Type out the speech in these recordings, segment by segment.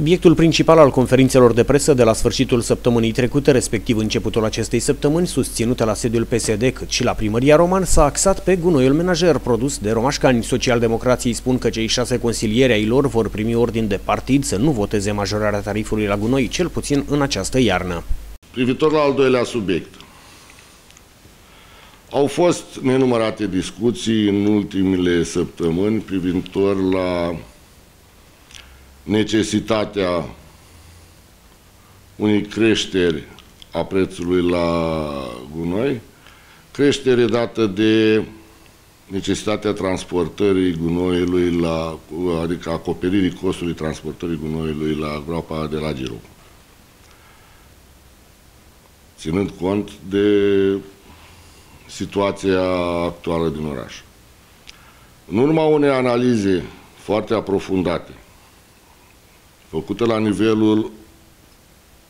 Subiectul principal al conferințelor de presă de la sfârșitul săptămânii trecute, respectiv începutul acestei săptămâni, susținută la sediul PSD cât și la primăria Roman, s-a axat pe gunoiul menajer produs de romașcani. Socialdemocrații spun că cei șase consilieri ai lor vor primi ordin de partid să nu voteze majorarea tarifului la gunoi, cel puțin în această iarnă. Privitor la al doilea subiect, au fost nenumărate discuții în ultimile săptămâni privitor la necesitatea unei creșteri a prețului la gunoi, creștere dată de necesitatea transportării gunoiului la, adică acoperirii costului transportării gunoiului la groapa de la Giru. Ținând cont de situația actuală din oraș. În urma unei analize foarte aprofundate făcută la nivelul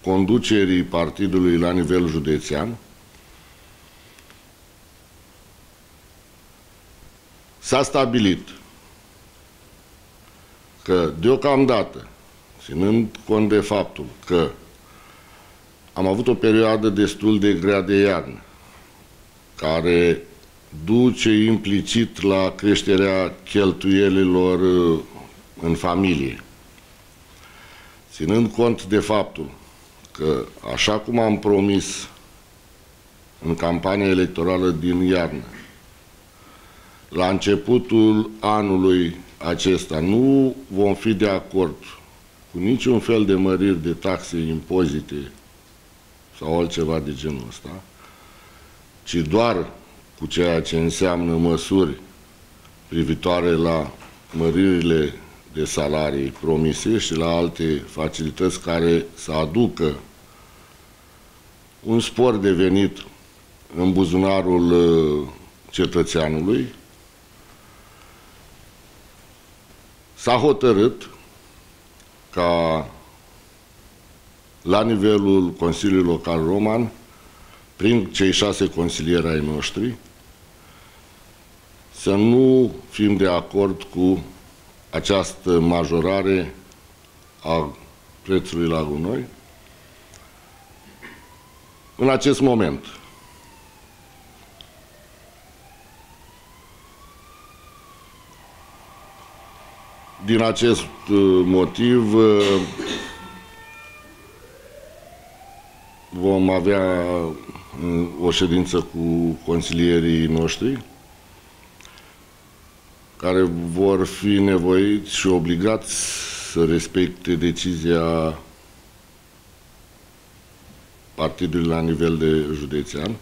conducerii partidului la nivel județean, s-a stabilit că deocamdată, ținând cont de faptul că am avut o perioadă destul de grea de iarnă, care duce implicit la creșterea cheltuielilor uh, în familie ținând cont de faptul că, așa cum am promis în campania electorală din iarnă, la începutul anului acesta nu vom fi de acord cu niciun fel de măriri de taxe, impozite sau altceva de genul ăsta, ci doar cu ceea ce înseamnă măsuri privitoare la măririle de salarii promise și la alte facilități care să aducă un spor de venit în buzunarul uh, cetățeanului, s-a hotărât ca la nivelul Consiliului Local Roman, prin cei șase consilieri ai noștri, să nu fim de acord cu această majorare a prețului la gunoi în acest moment. Din acest uh, motiv uh, vom avea uh, o ședință cu consilierii noștri care vor fi nevoiți și obligați să respecte decizia partidului la nivel de județean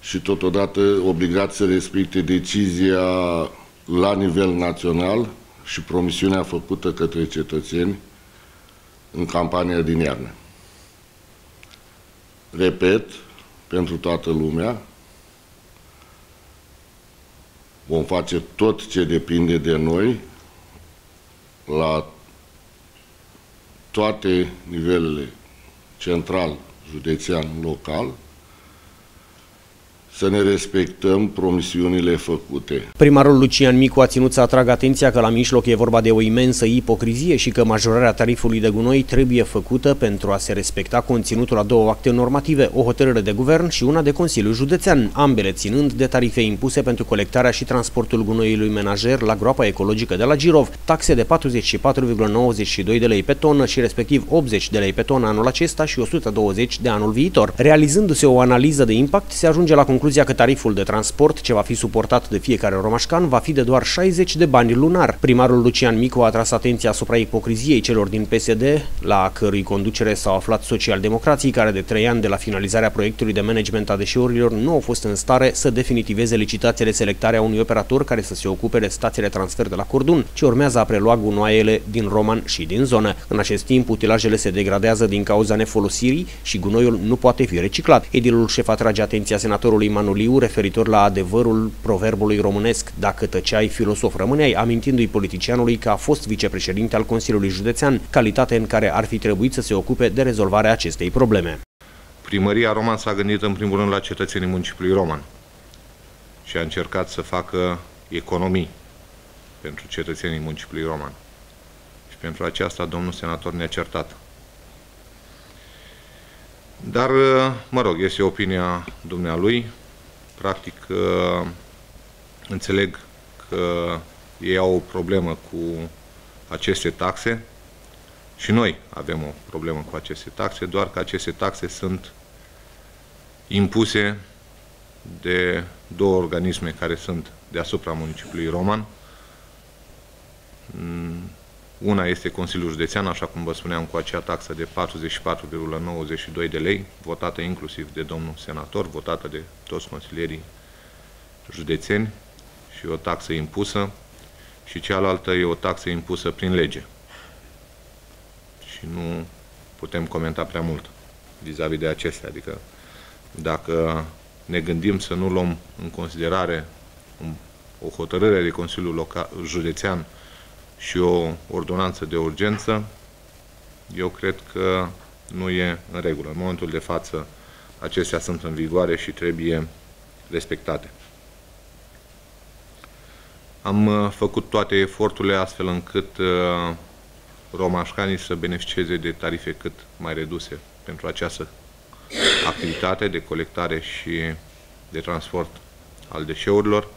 și totodată obligați să respecte decizia la nivel național și promisiunea făcută către cetățeni în campania din iarnă. Repet, pentru toată lumea, Vom face tot ce depinde de noi la toate nivelele, central, județean, local, să ne respectăm promisiunile făcute. Primarul Lucian Micu a ținut să atragă atenția că la mijloc e vorba de o imensă ipocrizie și că majorarea tarifului de gunoi trebuie făcută pentru a se respecta conținutul a două acte normative, o hotărâre de guvern și una de Consiliu Județean, ambele ținând de tarife impuse pentru colectarea și transportul gunoiului menajer la groapa ecologică de la Girov, taxe de 44,92 de lei pe tonă și respectiv 80 de lei pe tonă anul acesta și 120 de anul viitor. Realizându-se o analiză de impact, se ajunge la concluzia concluzia că tariful de transport ce va fi suportat de fiecare romașcan va fi de doar 60 de bani lunar. Primarul Lucian Micu a tras atenția asupra ipocriziei celor din PSD, la cărui conducere s-au aflat socialdemocrații care de trei ani de la finalizarea proiectului de management a deșeurilor nu au fost în stare să definitiveze licitațiile selectarea unui operator care să se ocupe de stațiile transfer de la Cordun, ce urmează a prelua gunoaiele din Roman și din zonă. În acest timp, utilajele se degradează din cauza nefolosirii și gunoiul nu poate fi reciclat. Edilul șef atrage atenția senatorului Manuliu referitor la adevărul proverbului românesc Dacă tăceai, filosof rămâneai, amintindu-i politicianului că a fost vicepreședinte al Consiliului Județean, calitate în care ar fi trebuit să se ocupe de rezolvarea acestei probleme. Primăria Roman s-a gândit în primul rând la cetățenii municipiului Roman și a încercat să facă economii pentru cetățenii municipiului Roman și pentru aceasta domnul senator ne-a certat. Dar, uh, mă rog, este opinia dumnealui. Practic, uh, înțeleg că ei au o problemă cu aceste taxe și noi avem o problemă cu aceste taxe, doar că aceste taxe sunt impuse de două organisme care sunt deasupra municipiului Roman. Mm, una este Consiliul Județean, așa cum vă spuneam, cu acea taxă de 44,92 de lei, votată inclusiv de domnul senator, votată de toți consilierii județeni și o taxă impusă și cealaltă e o taxă impusă prin lege. Și nu putem comenta prea mult vis-a-vis -vis de acestea. Adică dacă ne gândim să nu luăm în considerare o hotărâre de Consiliul Local, Județean și o ordonanță de urgență, eu cred că nu e în regulă. În momentul de față, acestea sunt în vigoare și trebuie respectate. Am uh, făcut toate eforturile astfel încât uh, romașcanii să beneficieze de tarife cât mai reduse pentru această activitate de colectare și de transport al deșeurilor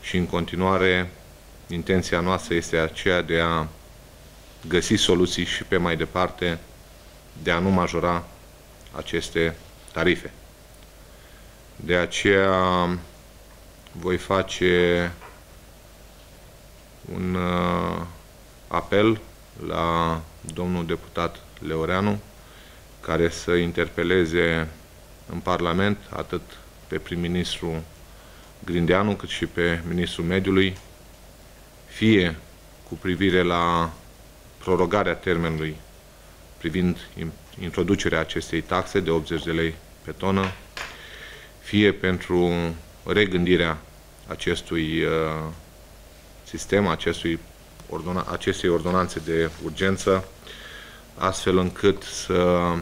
și în continuare intenția noastră este aceea de a găsi soluții și pe mai departe de a nu majora aceste tarife. De aceea voi face un uh, apel la domnul deputat Leoreanu care să interpeleze în Parlament atât pe prim-ministru Grindeanu cât și pe ministrul mediului fie cu privire la prorogarea termenului privind introducerea acestei taxe de 80 de lei pe tonă, fie pentru regândirea acestui uh, sistem, acestui ordona, acestei ordonanțe de urgență, astfel încât să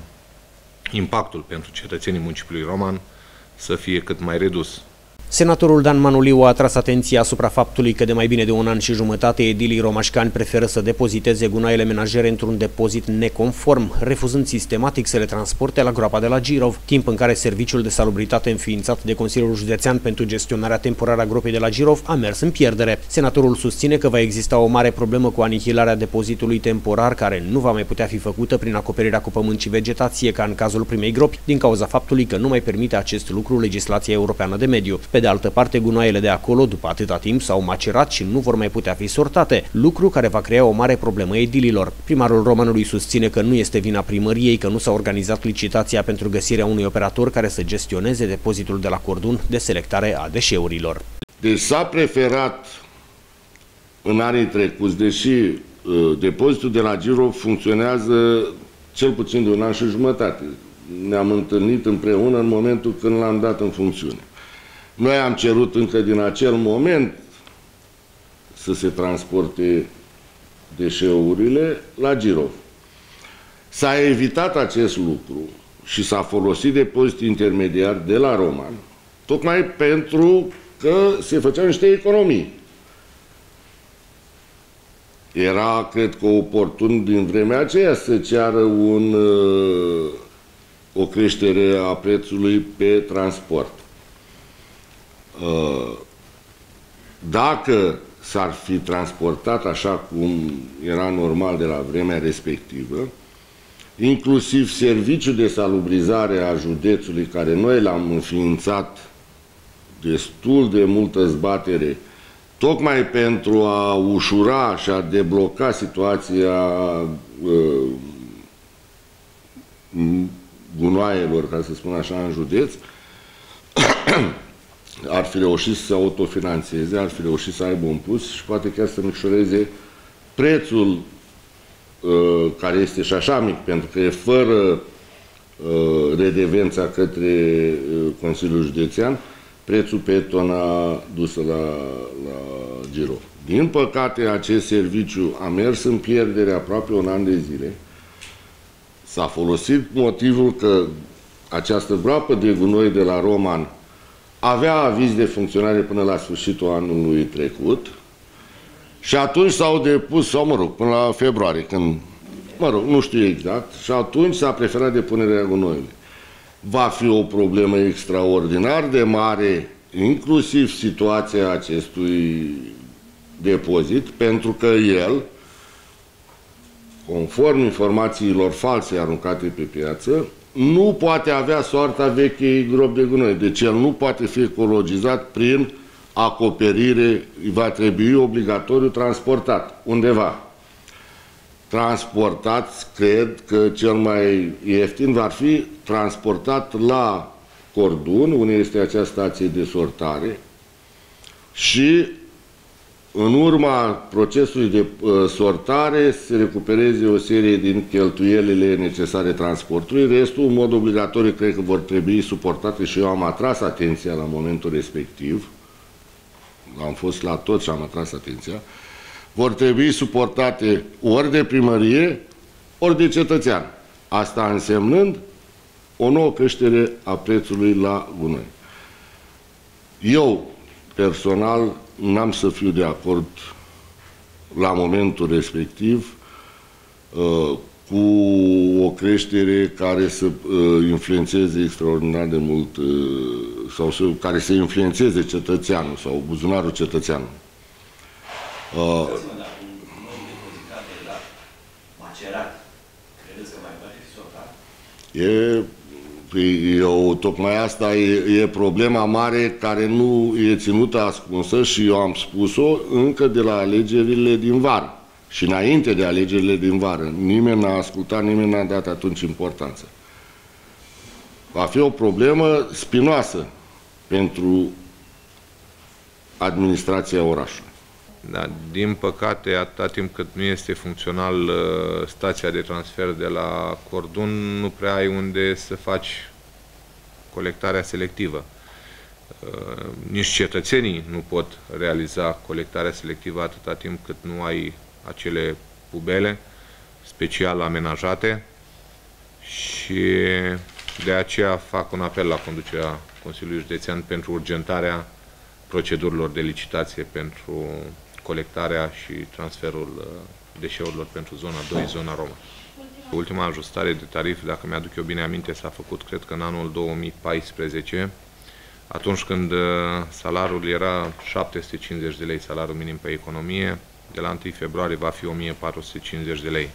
impactul pentru cetățenii municipiului Roman să fie cât mai redus. Senatorul Dan Manuliu a atras atenția asupra faptului că de mai bine de un an și jumătate edilii romașcani preferă să depoziteze gunoaiele menajere într-un depozit neconform, refuzând sistematic să le transporte la groapa de la Girov, timp în care serviciul de salubritate înființat de Consiliul Județean pentru gestionarea temporară a gropei de la Girov a mers în pierdere. Senatorul susține că va exista o mare problemă cu anihilarea depozitului temporar care nu va mai putea fi făcută prin acoperirea cu pământ și vegetație ca în cazul primei gropi, din cauza faptului că nu mai permite acest lucru legislația europeană de mediu. Pe de altă parte, gunoaiele de acolo, după atâta timp, s-au macerat și nu vor mai putea fi sortate, lucru care va crea o mare problemă edililor. Primarul Romanului susține că nu este vina primăriei că nu s-a organizat licitația pentru găsirea unui operator care să gestioneze depozitul de la Cordun de selectare a deșeurilor. Deci s-a preferat în anii trecuți, deși uh, depozitul de la Giro funcționează cel puțin de un an și jumătate. Ne-am întâlnit împreună în momentul când l-am dat în funcțiune. Noi am cerut încă din acel moment să se transporte deșeurile la Girov. S-a evitat acest lucru și s-a folosit depozit intermediar de la Roman, tocmai pentru că se făceau niște economii. Era, cred că, oportun din vremea aceea să ceară un, uh, o creștere a prețului pe transport. Uh, dacă s-ar fi transportat așa cum era normal de la vremea respectivă, inclusiv serviciul de salubrizare a județului, care noi l-am înființat destul de multă zbatere, tocmai pentru a ușura și a debloca situația uh, gunoaielor, ca să spun așa, în județ, ar fi reușit să se autofinanțeze, ar fi reușit să aibă un plus și poate chiar să micșoreze prețul uh, care este și așa mic, pentru că e fără uh, redevența către uh, Consiliul Județean, prețul pe tona dusă la, la Giro. Din păcate, acest serviciu a mers în pierdere aproape un an de zile. S-a folosit motivul că această groapă de gunoi de la Roman avea aviz de funcționare până la sfârșitul anului trecut Și atunci s-au depus, sau mă rog, până la februarie, când, mă rog, nu știu exact, și atunci s-a preferat depunerea gunoiului. Va fi o problemă extraordinar de mare, inclusiv situația acestui depozit, pentru că el, conform informațiilor false aruncate pe piață, nu poate avea soarta vechei grob de gunoi. Deci el nu poate fi ecologizat prin acoperire, va trebui obligatoriu transportat undeva. Transportat, cred că cel mai ieftin va fi transportat la Cordun, unde este acea stație de sortare, și în urma procesului de uh, sortare se recupereze o serie din cheltuielile necesare transportului. Restul, în mod obligatoriu, cred că vor trebui suportate și eu am atras atenția la momentul respectiv. Am fost la tot și am atras atenția. Vor trebui suportate ori de primărie, ori de cetățean. Asta însemnând o nouă creștere a prețului la gunoi. Eu, personal, n-am să fiu de acord la momentul respectiv uh, cu o creștere care să uh, influențeze extraordinar de mult uh, sau să, care să influențeze cetățeanul sau buzunarul cetățeanului. E Păi eu, tocmai asta e, e problema mare care nu e ținută ascunsă și eu am spus-o încă de la alegerile din vară și înainte de alegerile din vară. Nimeni n-a ascultat, nimeni n-a dat atunci importanță. Va fi o problemă spinoasă pentru administrația orașului. Da, din păcate, atâta timp cât nu este funcțional uh, stația de transfer de la Cordun, nu prea ai unde să faci colectarea selectivă. Uh, nici cetățenii nu pot realiza colectarea selectivă atâta timp cât nu ai acele pubele special amenajate și de aceea fac un apel la conducerea Consiliului Județean pentru urgentarea procedurilor de licitație pentru colectarea și transferul uh, deșeurilor pentru zona 2, zona Roma. Ultima ajustare de tarif, dacă mi-aduc eu bine aminte, s-a făcut, cred că în anul 2014, atunci când uh, salariul era 750 de lei, salariul minim pe economie, de la 1 februarie va fi 1450 de lei.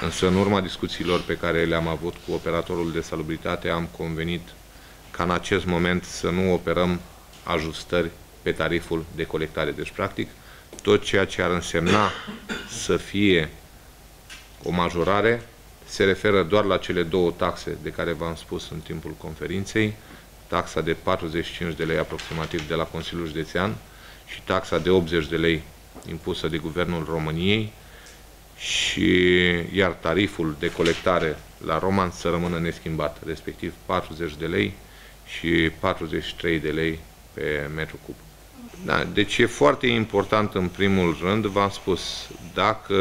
Însă, în urma discuțiilor pe care le-am avut cu operatorul de salubritate, am convenit ca în acest moment să nu operăm ajustări pe tariful de colectare. Deci, practic, tot ceea ce ar însemna să fie o majorare se referă doar la cele două taxe de care v-am spus în timpul conferinței, taxa de 45 de lei aproximativ de la Consiliul Județean și taxa de 80 de lei impusă de Guvernul României și iar tariful de colectare la Roman să rămână neschimbat, respectiv 40 de lei și 43 de lei pe metru cub. Da, deci e foarte important în primul rând, v-am spus, dacă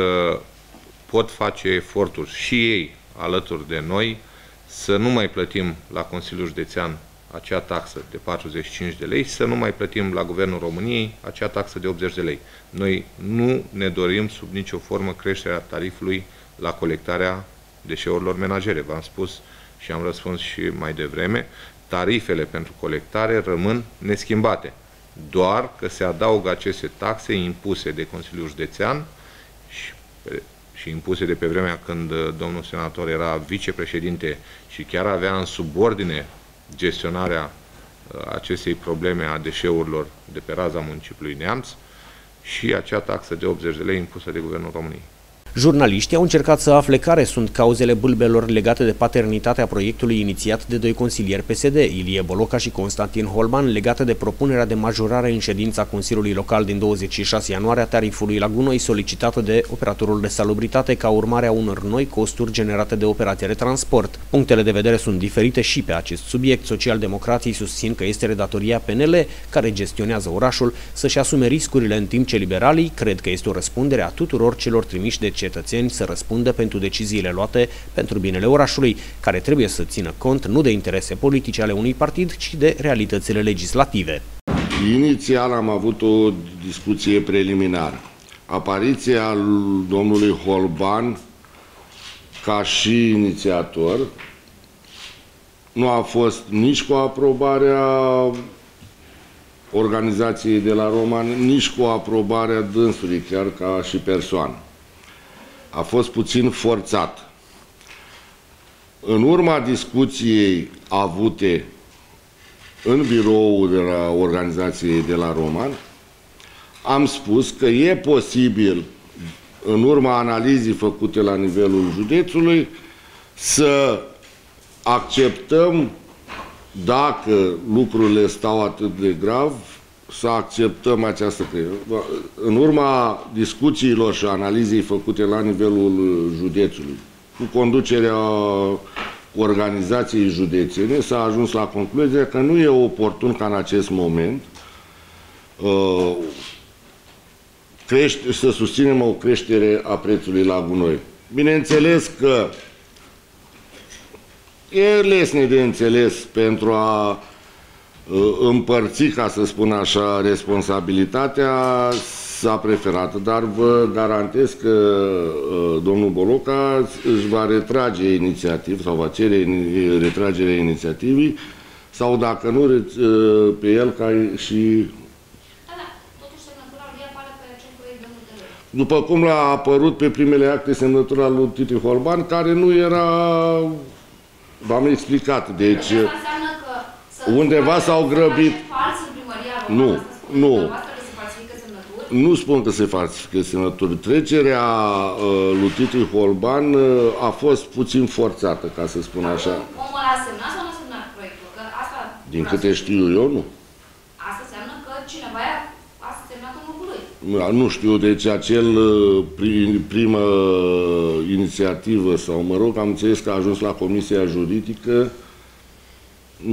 pot face eforturi și ei alături de noi să nu mai plătim la Consiliul Județean acea taxă de 45 de lei și să nu mai plătim la Guvernul României acea taxă de 80 de lei. Noi nu ne dorim sub nicio formă creșterea tarifului la colectarea deșeurilor menajere. V-am spus și am răspuns și mai devreme, tarifele pentru colectare rămân neschimbate. Doar că se adaugă aceste taxe impuse de Consiliul Județean și și impuse de pe vremea când uh, domnul senator era vicepreședinte și chiar avea în subordine gestionarea uh, acestei probleme a deșeurilor de pe raza municipiului Neamț și acea taxă de 80 de lei impusă de Guvernul României. Jurnaliștii au încercat să afle care sunt cauzele bâlbelor legate de paternitatea proiectului inițiat de doi consilieri PSD, Ilie Boloca și Constantin Holman, legate de propunerea de majorare în ședința Consiliului Local din 26 ianuarie a tarifului la gunoi solicitată de operatorul de salubritate ca urmare a unor noi costuri generate de operatere transport. Punctele de vedere sunt diferite și pe acest subiect. Socialdemocrații susțin că este redatoria PNL, care gestionează orașul, să-și asume riscurile în timp ce liberalii cred că este o răspundere a tuturor celor trimiși de cetățeni să răspundă pentru deciziile luate pentru binele orașului, care trebuie să țină cont nu de interese politice ale unui partid, ci de realitățile legislative. Inițial am avut o discuție preliminară apariția domnului Holban ca și inițiator nu a fost nici cu aprobarea organizației de la Roman, nici cu aprobarea dânsului, chiar ca și persoană. A fost puțin forțat. În urma discuției avute în biroul de la organizației de la Roman, am spus că e posibil, în urma analizii făcute la nivelul județului, să acceptăm, dacă lucrurile stau atât de grav, să acceptăm această credere. În urma discuțiilor și analizei făcute la nivelul județului, cu conducerea organizației județene, s-a ajuns la concluzia că nu e oportun ca în acest moment uh, crește, să susținem o creștere a prețului la gunoi. Bineînțeles că e lesne de înțeles pentru a uh, împărți, ca să spun așa, responsabilitatea s-a preferat, dar vă garantez că uh, domnul Boloca își va retrage inițiativ sau va cere retragerea inițiativii sau dacă nu uh, pe el ca și după cum l-a apărut pe primele acte semnătura lui Titi Holban, care nu era, v-am explicat, deci undeva s-au grăbit. Nu, nu. Nu spun că se falsifică semnături. Trecerea uh, lui Titi Holban uh, a fost puțin forțată, ca să spun așa. Omul a semnat sau nu a semnat proiectul? Că asta Din câte știu eu, nu. Asta înseamnă că cineva a semnat în locul lui. Nu știu, deci acel uh, prim, primă inițiativă sau, mă rog, am înțeles că a ajuns la Comisia Juridică,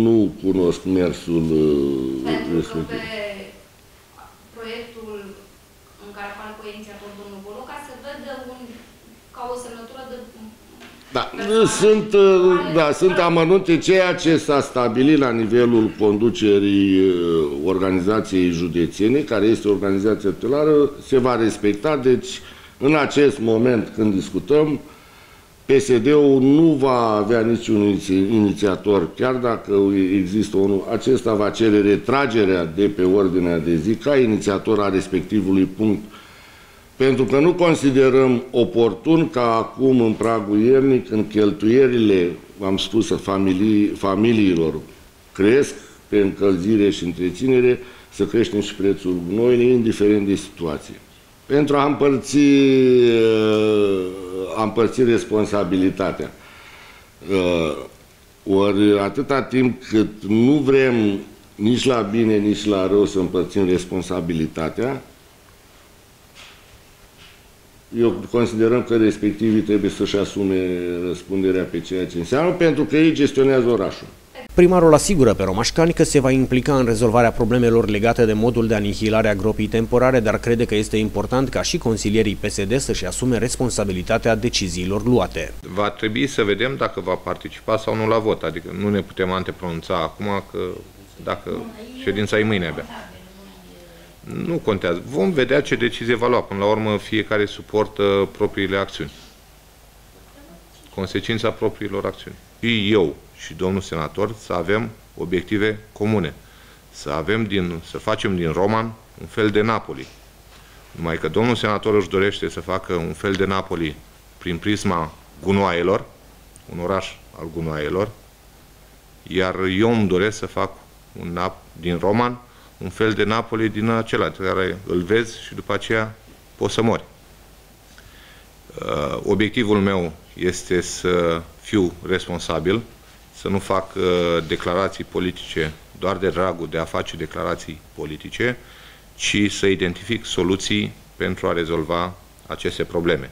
nu cunosc mersul uh, Pentru că pe proiectul în care apare cu inițiator domnul Boloca se vede un, ca o semnătură de da, sunt, uh, da, sunt amănunte. Ceea ce s-a stabilit la nivelul conducerii uh, organizației județene, care este organizația tutelară, se va respecta, deci în acest moment când discutăm, PSD-ul nu va avea niciun inițiator, chiar dacă există unul, acesta va cere retragerea de pe ordinea de zi ca inițiator a respectivului punct pentru că nu considerăm oportun ca acum, în pragul iernii, când cheltuierile, am spus, familii, familiilor cresc pe încălzire și întreținere, să creștem și prețul noi, indiferent de situație. Pentru a împărți, uh, a împărți responsabilitatea. Uh, ori atâta timp cât nu vrem nici la bine, nici la rău să împărțim responsabilitatea, eu considerăm că respectivii trebuie să-și asume răspunderea pe ceea ce înseamnă, pentru că ei gestionează orașul. Primarul asigură pe Romașcani că se va implica în rezolvarea problemelor legate de modul de anihilare a gropii temporare, dar crede că este important ca și consilierii PSD să-și asume responsabilitatea deciziilor luate. Va trebui să vedem dacă va participa sau nu la vot, adică nu ne putem antepronunța acum că dacă ședința e mâine abia. Nu contează. Vom vedea ce decizie va lua. Până la urmă, fiecare suportă propriile acțiuni. Consecința propriilor acțiuni. Și eu și domnul senator să avem obiective comune. Să, avem din, să facem din Roman un fel de Napoli. Numai că domnul senator își dorește să facă un fel de Napoli prin prisma gunoaielor, un oraș al gunoaielor, iar eu îmi doresc să fac un nap din Roman un fel de Napoli din acela, care îl vezi și după aceea poți să mori. Uh, obiectivul meu este să fiu responsabil, să nu fac uh, declarații politice doar de dragul de a face declarații politice, ci să identific soluții pentru a rezolva aceste probleme.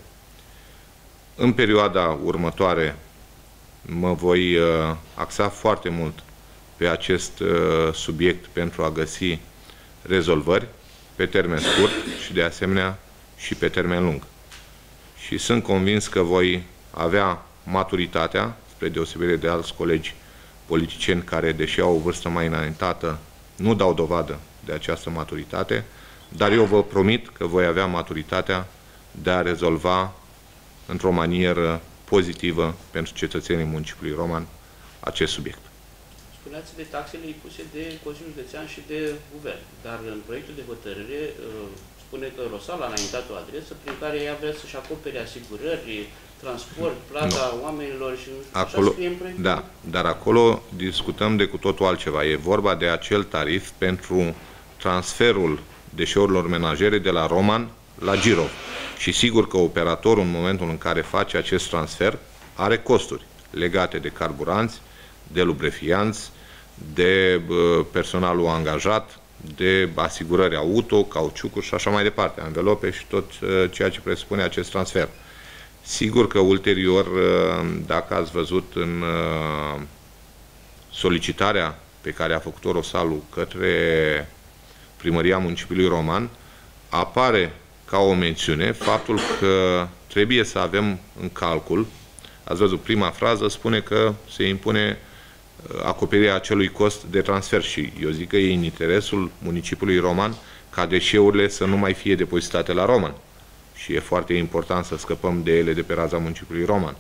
În perioada următoare mă voi uh, axa foarte mult pe acest uh, subiect pentru a găsi rezolvări pe termen scurt și de asemenea și pe termen lung. Și sunt convins că voi avea maturitatea, spre deosebire de alți colegi politicieni care, deși au o vârstă mai înaintată, nu dau dovadă de această maturitate, dar eu vă promit că voi avea maturitatea de a rezolva într-o manieră pozitivă pentru cetățenii municipiului Roman acest subiect. Spuneați de taxele impuse de Consiliul Județean și de Guvern, dar în proiectul de hotărâre uh, spune că Rosal a înaintat o adresă prin care ea vrea să-și acopere asigurări, transport, plata nu. oamenilor și nu știu, acolo, așa scrie în Da, dar acolo discutăm de cu totul altceva. E vorba de acel tarif pentru transferul deșeurilor menajere de la Roman la Girov. Și sigur că operatorul în momentul în care face acest transfer are costuri legate de carburanți, de lubrefianți, de personalul angajat, de asigurări auto, cauciucuri și așa mai departe, anvelope și tot uh, ceea ce presupune acest transfer. Sigur că ulterior, uh, dacă ați văzut în uh, solicitarea pe care a făcut-o Rosalu către Primăria Municipiului Roman, apare ca o mențiune faptul că trebuie să avem în calcul, ați văzut prima frază, spune că se impune uh, acoperirea acelui cost de transfer și eu zic că e în interesul municipiului Roman ca deșeurile să nu mai fie depozitate la Roman. Și e foarte important să scăpăm de ele de pe raza municipiului Roman.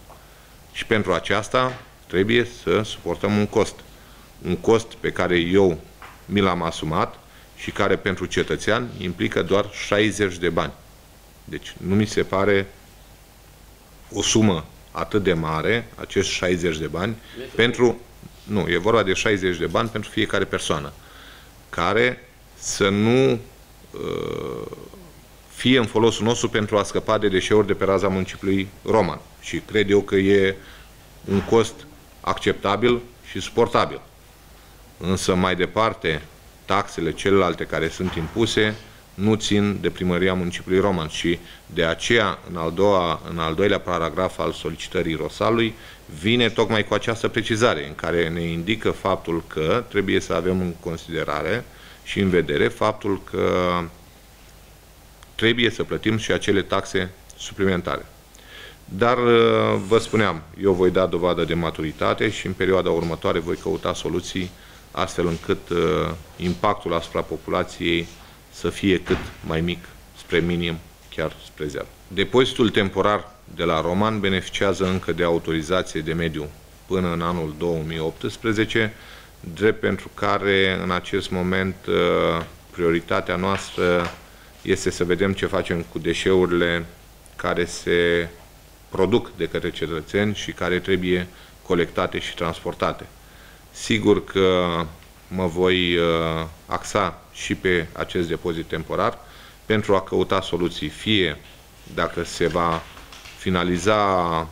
Și pentru aceasta trebuie să suportăm un cost. Un cost pe care eu mi l-am asumat și care pentru cetățean implică doar 60 de bani. Deci nu mi se pare o sumă atât de mare, acești 60 de bani, pentru, nu, e vorba de 60 de bani pentru fiecare persoană, care să nu uh, fie în folosul nostru pentru a scăpa de deșeuri de pe raza municipiului Roman. Și cred eu că e un cost acceptabil și suportabil. Însă mai departe, taxele celelalte care sunt impuse nu țin de primăria municipiului Roman și de aceea în al, doua, în al doilea paragraf al solicitării Rosalui vine tocmai cu această precizare în care ne indică faptul că trebuie să avem în considerare și în vedere faptul că trebuie să plătim și acele taxe suplimentare. Dar vă spuneam, eu voi da dovadă de maturitate și în perioada următoare voi căuta soluții astfel încât uh, impactul asupra populației să fie cât mai mic, spre minim, chiar spre zero. Depozitul temporar de la Roman beneficiază încă de autorizație de mediu până în anul 2018, drept pentru care în acest moment uh, prioritatea noastră este să vedem ce facem cu deșeurile care se produc de către cetățeni și care trebuie colectate și transportate. Sigur că mă voi uh, axa și pe acest depozit temporar pentru a căuta soluții, fie dacă se va finaliza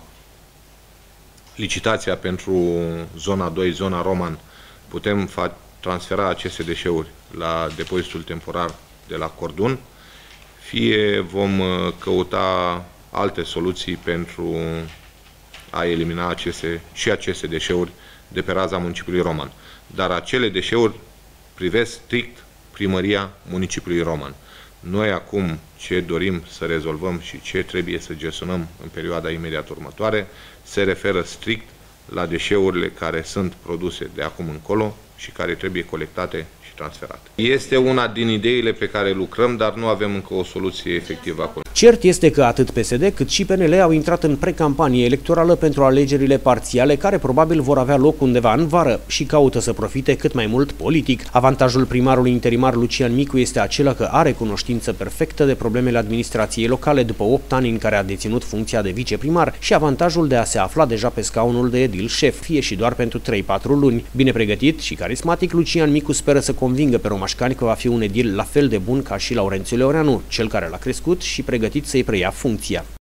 licitația pentru zona 2, zona Roman, putem transfera aceste deșeuri la depozitul temporar de la Cordun, fie vom uh, căuta alte soluții pentru a elimina aceste, și aceste deșeuri de pe raza municipiului Roman. Dar acele deșeuri privesc strict primăria municipiului Roman. Noi acum ce dorim să rezolvăm și ce trebuie să gestionăm în perioada imediat următoare se referă strict la deșeurile care sunt produse de acum încolo și care trebuie colectate și transferate. Este una din ideile pe care lucrăm, dar nu avem încă o soluție efectivă acolo. Cert este că atât PSD cât și PNL au intrat în precampanie electorală pentru alegerile parțiale care probabil vor avea loc undeva în vară și caută să profite cât mai mult politic. Avantajul primarului interimar Lucian Micu este acela că are cunoștință perfectă de problemele administrației locale după 8 ani în care a deținut funcția de viceprimar și avantajul de a se afla deja pe scaunul de edil șef, fie și doar pentru 3-4 luni. Bine pregătit și carismatic, Lucian Micu speră să convingă pe romașcani că va fi un edil la fel de bun ca și Laurențiu Leoreanu, cel care l-a crescut și pregătit să-i preia funcția.